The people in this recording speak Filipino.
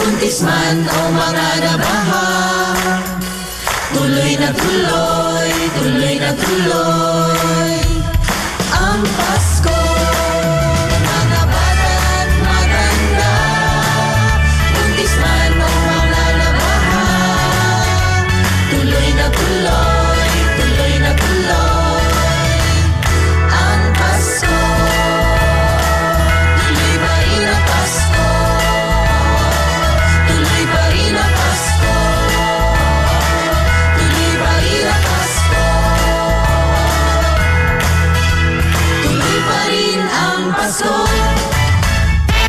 Buntis man o mga nabaha Tuloy na tuloy, tuloy na tuloy.